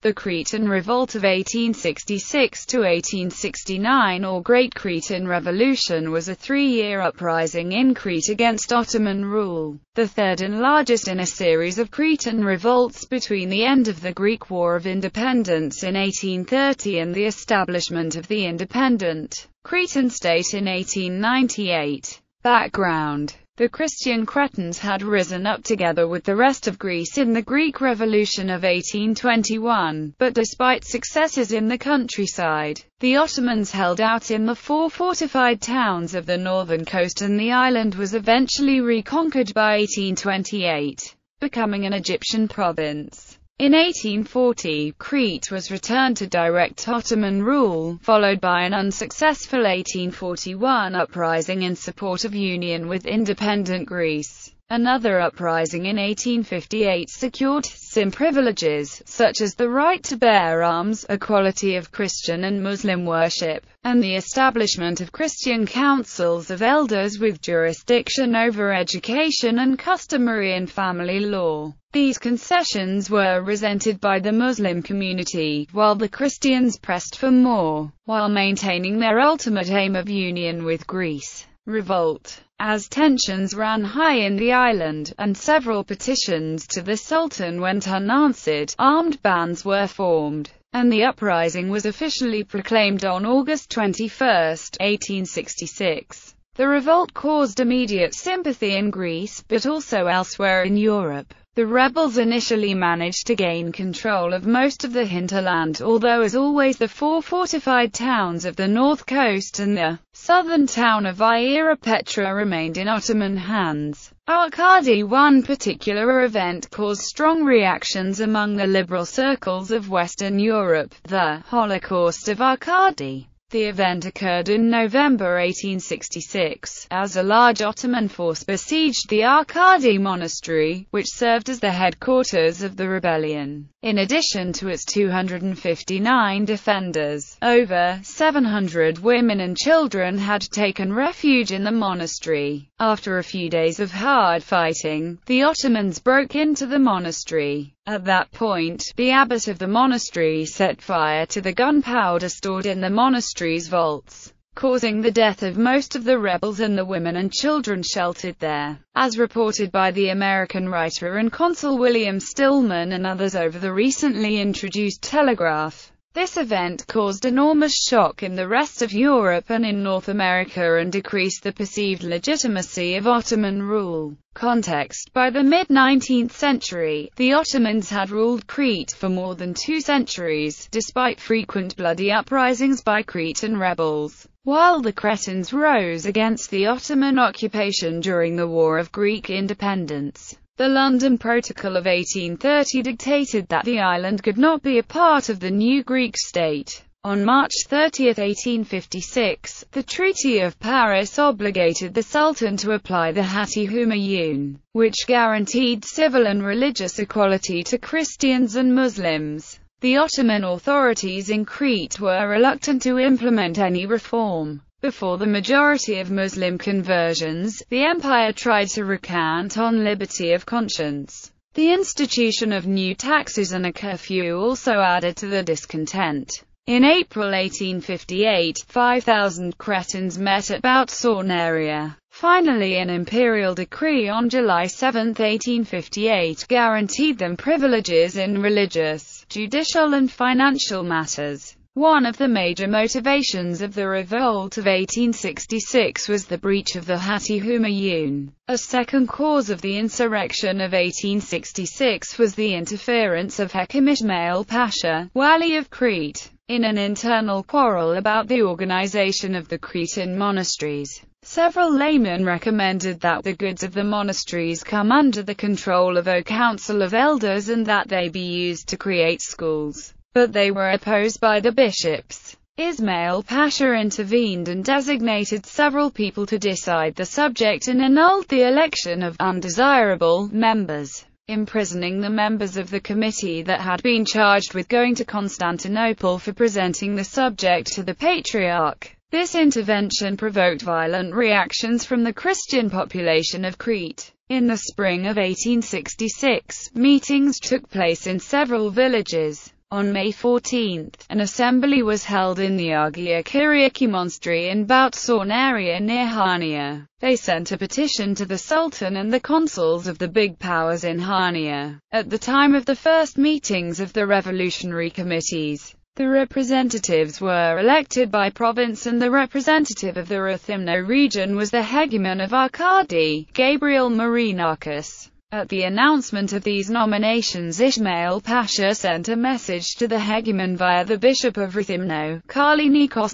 The Cretan Revolt of 1866–1869 or Great Cretan Revolution was a three-year uprising in Crete against Ottoman rule, the third and largest in a series of Cretan revolts between the end of the Greek War of Independence in 1830 and the establishment of the independent Cretan state in 1898. Background the Christian Cretans had risen up together with the rest of Greece in the Greek Revolution of 1821, but despite successes in the countryside, the Ottomans held out in the four fortified towns of the northern coast and the island was eventually reconquered by 1828, becoming an Egyptian province. In 1840, Crete was returned to direct Ottoman rule, followed by an unsuccessful 1841 uprising in support of union with independent Greece. Another uprising in 1858 secured some privileges, such as the right to bear arms, equality of Christian and Muslim worship, and the establishment of Christian councils of elders with jurisdiction over education and customary and family law. These concessions were resented by the Muslim community, while the Christians pressed for more, while maintaining their ultimate aim of union with Greece. Revolt as tensions ran high in the island, and several petitions to the Sultan went unanswered, armed bands were formed, and the uprising was officially proclaimed on August 21, 1866. The revolt caused immediate sympathy in Greece, but also elsewhere in Europe. The rebels initially managed to gain control of most of the hinterland, although as always the four fortified towns of the north coast and the southern town of Iera Petra remained in Ottoman hands. Arcadi One particular event caused strong reactions among the liberal circles of Western Europe, the Holocaust of Arcadi. The event occurred in November 1866, as a large Ottoman force besieged the Arcadi monastery, which served as the headquarters of the rebellion. In addition to its 259 defenders, over 700 women and children had taken refuge in the monastery. After a few days of hard fighting, the Ottomans broke into the monastery. At that point, the abbot of the monastery set fire to the gunpowder stored in the monastery's vaults, causing the death of most of the rebels and the women and children sheltered there, as reported by the American writer and consul William Stillman and others over the recently introduced telegraph. This event caused enormous shock in the rest of Europe and in North America and decreased the perceived legitimacy of Ottoman rule. Context By the mid-19th century, the Ottomans had ruled Crete for more than two centuries, despite frequent bloody uprisings by Cretan rebels. While the Cretans rose against the Ottoman occupation during the War of Greek Independence, the London Protocol of 1830 dictated that the island could not be a part of the new Greek state. On March 30, 1856, the Treaty of Paris obligated the Sultan to apply the Hatti Humayun, which guaranteed civil and religious equality to Christians and Muslims. The Ottoman authorities in Crete were reluctant to implement any reform. Before the majority of Muslim conversions, the empire tried to recant on liberty of conscience. The institution of new taxes and a curfew also added to the discontent. In April 1858, 5,000 Cretans met at Boutsounaria. Finally an imperial decree on July 7, 1858 guaranteed them privileges in religious, judicial and financial matters. One of the major motivations of the revolt of 1866 was the breach of the Hatti Humayun. A second cause of the insurrection of 1866 was the interference of Hakim Ismail Pasha, Wali of Crete, in an internal quarrel about the organization of the Cretan monasteries. Several laymen recommended that the goods of the monasteries come under the control of a council of elders and that they be used to create schools but they were opposed by the bishops. Ismail Pasha intervened and designated several people to decide the subject and annulled the election of undesirable members, imprisoning the members of the committee that had been charged with going to Constantinople for presenting the subject to the Patriarch. This intervention provoked violent reactions from the Christian population of Crete. In the spring of 1866, meetings took place in several villages On May 14, an assembly was held in the Agia Kyriaki Monastery in Boutsounaria near Hania. They sent a petition to the Sultan and the consuls of the big powers in Hania. At the time of the first meetings of the revolutionary committees, the representatives were elected by province and the representative of the Rethymno region was the hegumen of Arcadi, Gabriel Marinakis. At the announcement of these nominations Ismail Pasha sent a message to the hegumen via the Bishop of Rethymno, Kallinikos.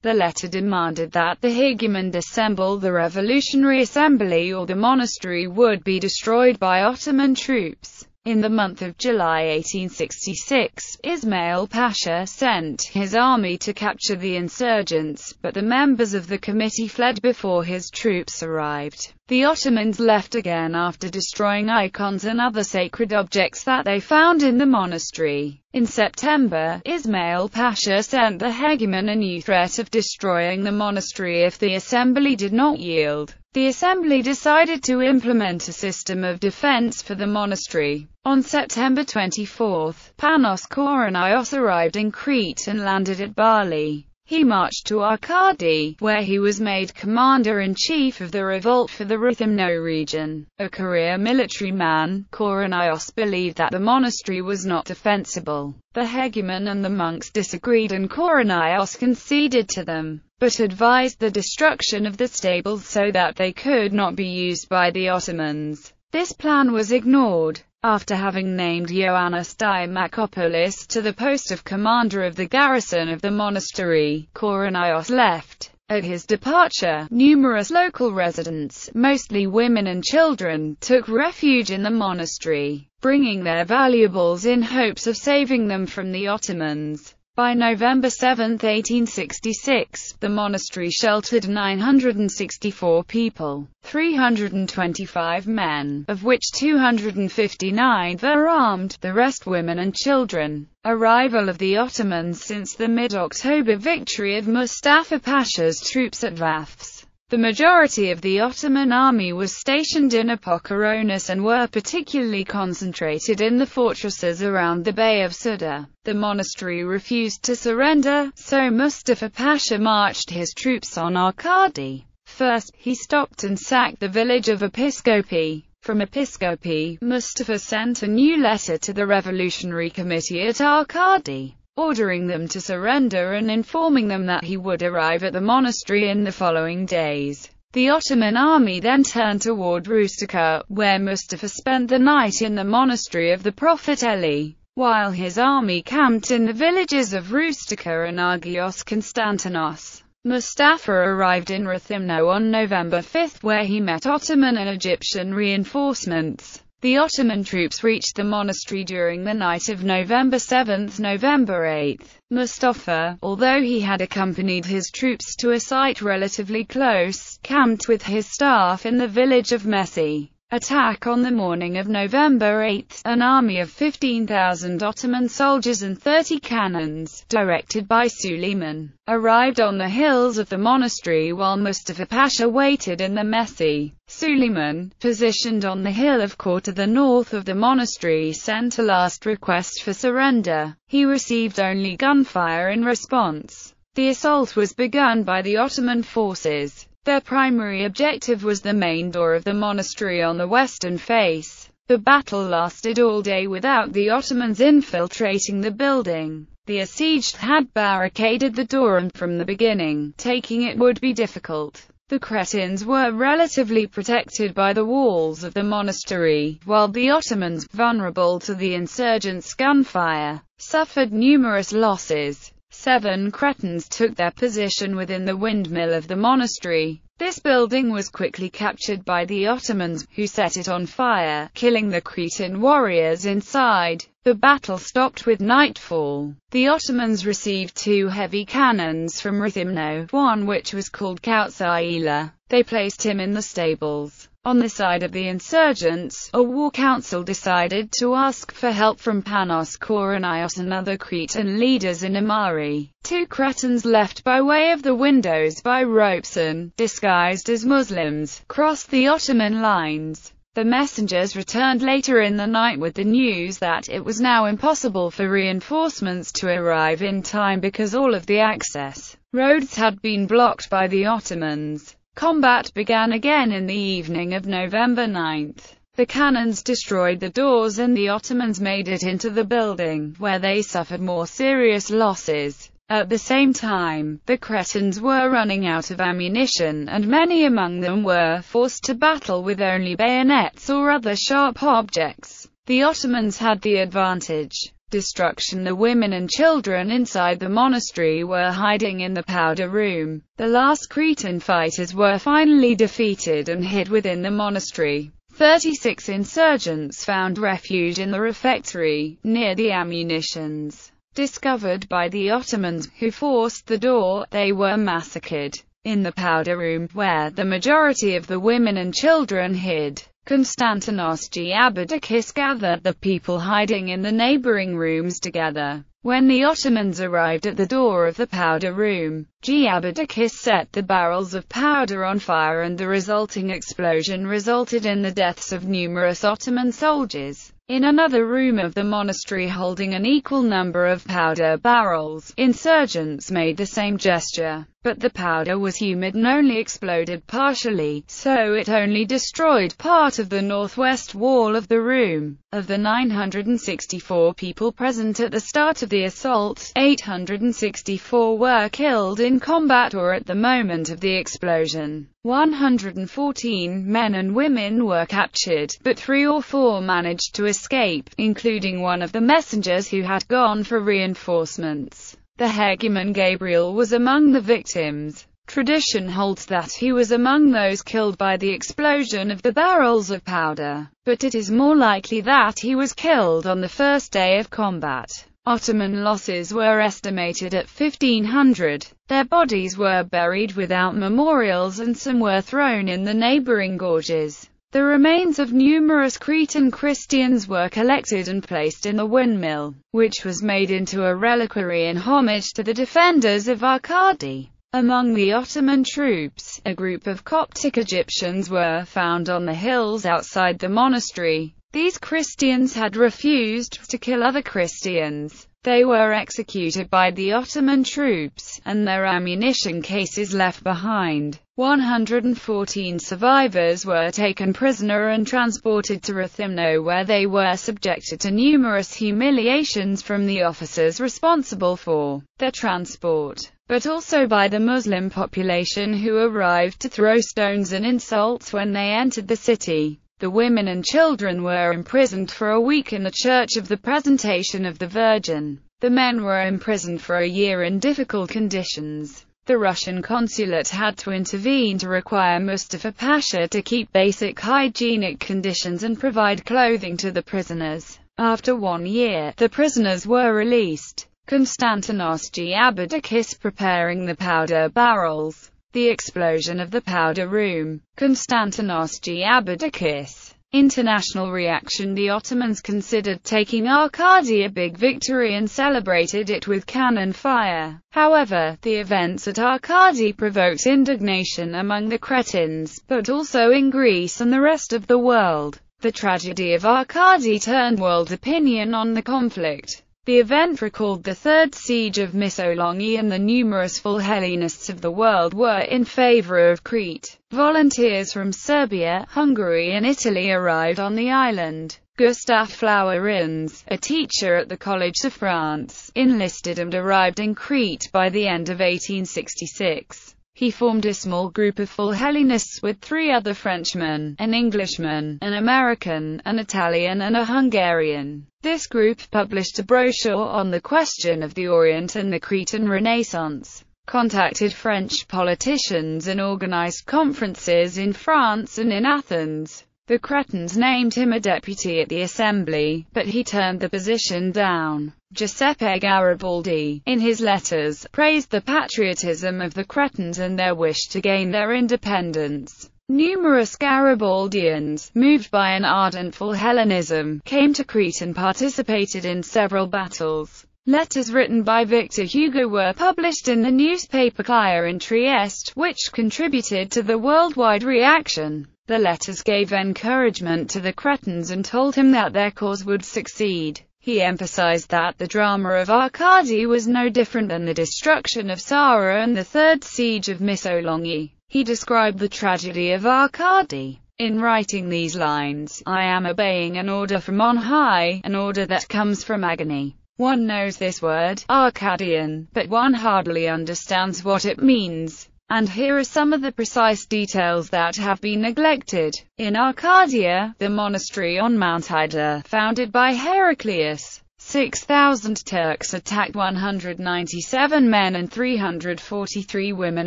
The letter demanded that the hegumen dissemble the Revolutionary Assembly or the monastery would be destroyed by Ottoman troops. In the month of July 1866, Ismail Pasha sent his army to capture the insurgents, but the members of the committee fled before his troops arrived. The Ottomans left again after destroying icons and other sacred objects that they found in the monastery. In September, Ismail Pasha sent the hegumen a new threat of destroying the monastery if the assembly did not yield. The assembly decided to implement a system of defense for the monastery. On September 24, Panos Koronaios arrived in Crete and landed at Bali. He marched to Arcadi, where he was made commander-in-chief of the revolt for the Rethymno region. A career military man, Koronaios believed that the monastery was not defensible. The hegumen and the monks disagreed and Koronaios conceded to them, but advised the destruction of the stables so that they could not be used by the Ottomans. This plan was ignored. After having named Ioannis Diamakopoulos to the post of commander of the garrison of the monastery, Koronaios left. At his departure, numerous local residents, mostly women and children, took refuge in the monastery, bringing their valuables in hopes of saving them from the Ottomans. By November 7, 1866, the monastery sheltered 964 people, 325 men, of which 259 were armed, the rest women and children. Arrival of the Ottomans since the mid-October victory of Mustafa Pasha's troops at Vafes. The majority of the Ottoman army was stationed in Apollonios and were particularly concentrated in the fortresses around the Bay of Suda. The monastery refused to surrender, so Mustafa Pasha marched his troops on Arcadi. First, he stopped and sacked the village of Episkopi. From Episkopi, Mustafa sent a new letter to the Revolutionary Committee at Arcadi ordering them to surrender and informing them that he would arrive at the monastery in the following days. The Ottoman army then turned toward Rustica, where Mustafa spent the night in the monastery of the Prophet Eli, while his army camped in the villages of Rustica and Agios Konstantinos. Mustafa arrived in Rethymno on November 5 where he met Ottoman and Egyptian reinforcements. The Ottoman troops reached the monastery during the night of November 7 November 8. Mustafa, although he had accompanied his troops to a site relatively close, camped with his staff in the village of Messi attack on the morning of November 8, an army of 15,000 Ottoman soldiers and 30 cannons, directed by Suleiman, arrived on the hills of the monastery while Mustafa Pasha waited in the Messi. Suleiman, positioned on the hill of Kor to the north of the monastery sent a last request for surrender. He received only gunfire in response. The assault was begun by the Ottoman forces. Their primary objective was the main door of the monastery on the western face. The battle lasted all day without the Ottomans infiltrating the building. The besieged had barricaded the door and from the beginning, taking it would be difficult. The Cretans were relatively protected by the walls of the monastery, while the Ottomans, vulnerable to the insurgents' gunfire, suffered numerous losses. Seven Cretans took their position within the windmill of the monastery. This building was quickly captured by the Ottomans, who set it on fire, killing the Cretan warriors inside. The battle stopped with nightfall. The Ottomans received two heavy cannons from Rethymno, one which was called Koutsaila. They placed him in the stables. On the side of the insurgents, a war council decided to ask for help from Panos Koronaios and other Cretan leaders in Amari. Two Cretans left by way of the windows by ropes and, disguised as Muslims, crossed the Ottoman lines. The messengers returned later in the night with the news that it was now impossible for reinforcements to arrive in time because all of the access roads had been blocked by the Ottomans. Combat began again in the evening of November 9. The cannons destroyed the doors and the Ottomans made it into the building, where they suffered more serious losses. At the same time, the Cretans were running out of ammunition, and many among them were forced to battle with only bayonets or other sharp objects. The Ottomans had the advantage. Destruction The women and children inside the monastery were hiding in the powder room. The last Cretan fighters were finally defeated and hid within the monastery. 36 insurgents found refuge in the refectory, near the ammunitions discovered by the Ottomans, who forced the door, they were massacred. In the powder room, where the majority of the women and children hid, Konstantinos Giabadakis gathered the people hiding in the neighboring rooms together. When the Ottomans arrived at the door of the powder room, Giabadakis set the barrels of powder on fire and the resulting explosion resulted in the deaths of numerous Ottoman soldiers. In another room of the monastery holding an equal number of powder barrels, insurgents made the same gesture, but the powder was humid and only exploded partially, so it only destroyed part of the northwest wall of the room. Of the 964 people present at the start of the assault, 864 were killed in combat or at the moment of the explosion. 114 men and women were captured, but three or four managed to escape, including one of the messengers who had gone for reinforcements. The hegumen Gabriel was among the victims. Tradition holds that he was among those killed by the explosion of the barrels of powder, but it is more likely that he was killed on the first day of combat. Ottoman losses were estimated at 1,500. Their bodies were buried without memorials and some were thrown in the neighboring gorges. The remains of numerous Cretan Christians were collected and placed in the windmill, which was made into a reliquary in homage to the defenders of Arcadi. Among the Ottoman troops, a group of Coptic Egyptians were found on the hills outside the monastery. These Christians had refused to kill other Christians. They were executed by the Ottoman troops, and their ammunition cases left behind. 114 survivors were taken prisoner and transported to Rethymno where they were subjected to numerous humiliations from the officers responsible for their transport, but also by the Muslim population who arrived to throw stones and insults when they entered the city. The women and children were imprisoned for a week in the Church of the Presentation of the Virgin. The men were imprisoned for a year in difficult conditions. The Russian consulate had to intervene to require Mustafa Pasha to keep basic hygienic conditions and provide clothing to the prisoners. After one year, the prisoners were released. Konstantinos Giabadakis preparing the powder barrels. The explosion of the powder room. Konstantinos Giabadakis. International reaction The Ottomans considered taking Arcadi a big victory and celebrated it with cannon fire. However, the events at Arcadi provoked indignation among the Cretans, but also in Greece and the rest of the world. The tragedy of Arcadi turned world opinion on the conflict. The event recalled the Third Siege of Missolonghi and the numerous philhellenists of the world were in favor of Crete. Volunteers from Serbia, Hungary and Italy arrived on the island. Gustave Flourens, a teacher at the Collège of France, enlisted and arrived in Crete by the end of 1866. He formed a small group of philhellenists with three other Frenchmen, an Englishman, an American, an Italian and a Hungarian. This group published a brochure on the question of the Orient and the Cretan Renaissance, contacted French politicians and organized conferences in France and in Athens. The Cretans named him a deputy at the assembly, but he turned the position down. Giuseppe Garibaldi, in his letters, praised the patriotism of the Cretans and their wish to gain their independence. Numerous Garibaldians, moved by an ardent philhellenism, came to Crete and participated in several battles. Letters written by Victor Hugo were published in the newspaper Cahiers in Trieste, which contributed to the worldwide reaction. The letters gave encouragement to the Cretans and told him that their cause would succeed. He emphasized that the drama of Arcadi was no different than the destruction of Psara and the third siege of Missolonghi. He described the tragedy of Arcadi. In writing these lines, I am obeying an order from on high, an order that comes from agony. One knows this word, Arcadian, but one hardly understands what it means. And here are some of the precise details that have been neglected. In Arcadia, the monastery on Mount Ida, founded by Heraclius, 6,000 Turks attacked 197 men and 343 women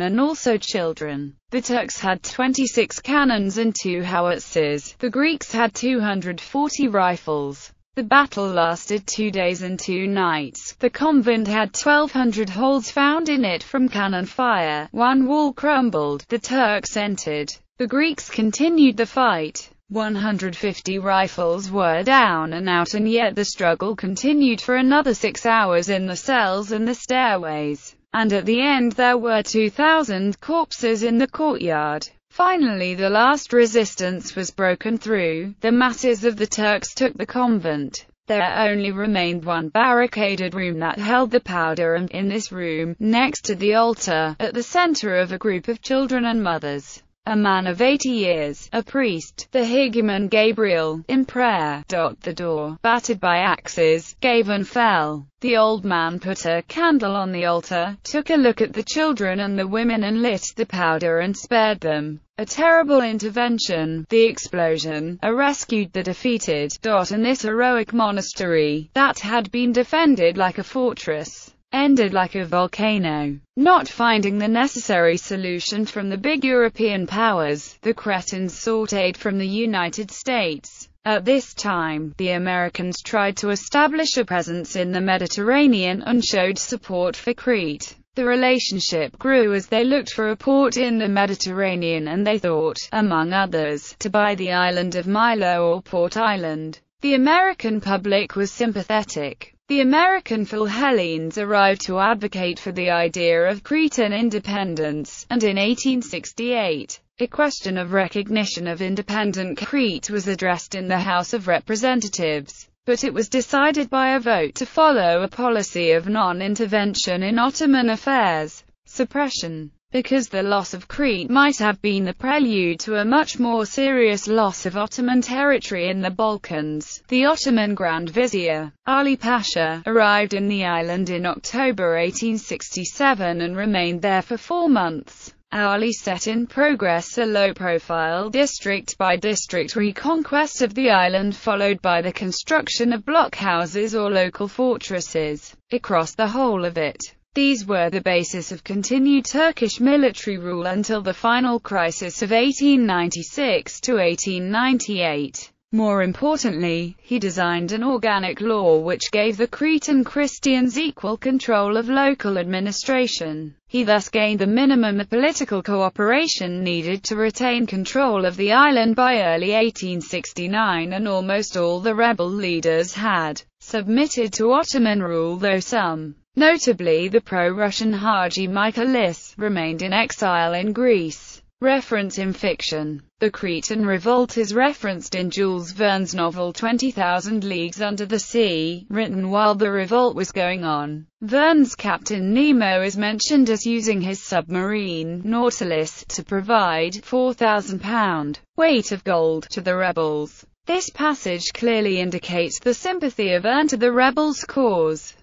and also children. The Turks had 26 cannons and two howitzers. The Greeks had 240 rifles. The battle lasted two days and two nights. The convent had 1,200 holes found in it from cannon fire. One wall crumbled. The Turks entered. The Greeks continued the fight. 150 rifles were down and out and yet the struggle continued for another six hours in the cells and the stairways. And at the end there were 2,000 corpses in the courtyard. Finally the last resistance was broken through, the masses of the Turks took the convent. There only remained one barricaded room that held the powder and, in this room, next to the altar, at the center of a group of children and mothers, a man of 80 years, a priest, the hegumen Gabriel, in prayer. The door, battered by axes, gave and fell. The old man put a candle on the altar, took a look at the children and the women and lit the powder and spared them. A terrible intervention, the explosion, a rescued the defeated. And this heroic monastery, that had been defended like a fortress, ended like a volcano. Not finding the necessary solution from the big European powers, the Cretans sought aid from the United States. At this time, the Americans tried to establish a presence in the Mediterranean and showed support for Crete. The relationship grew as they looked for a port in the Mediterranean and they thought, among others, to buy the island of Milo or Port Island. The American public was sympathetic. The American Philhellenes arrived to advocate for the idea of Cretan independence, and in 1868, a question of recognition of independent Crete was addressed in the House of Representatives, but it was decided by a vote to follow a policy of non-intervention in Ottoman affairs, suppression because the loss of Crete might have been the prelude to a much more serious loss of Ottoman territory in the Balkans. The Ottoman Grand Vizier, Ali Pasha, arrived in the island in October 1867 and remained there for four months. Ali set in progress a low-profile district-by-district reconquest of the island followed by the construction of blockhouses or local fortresses, across the whole of it. These were the basis of continued Turkish military rule until the final crisis of 1896 to 1898. More importantly, he designed an organic law which gave the Cretan Christians equal control of local administration. He thus gained the minimum of political cooperation needed to retain control of the island by early 1869 and almost all the rebel leaders had submitted to Ottoman rule though some Notably the pro-Russian Haji Michaelis remained in exile in Greece. Reference in fiction. The Cretan revolt is referenced in Jules Verne's novel 20,000 Leagues Under the Sea, written while the revolt was going on. Verne's Captain Nemo is mentioned as using his submarine, Nautilus, to provide 4,000 pound weight of gold to the rebels. This passage clearly indicates the sympathy of Verne to the rebels' cause.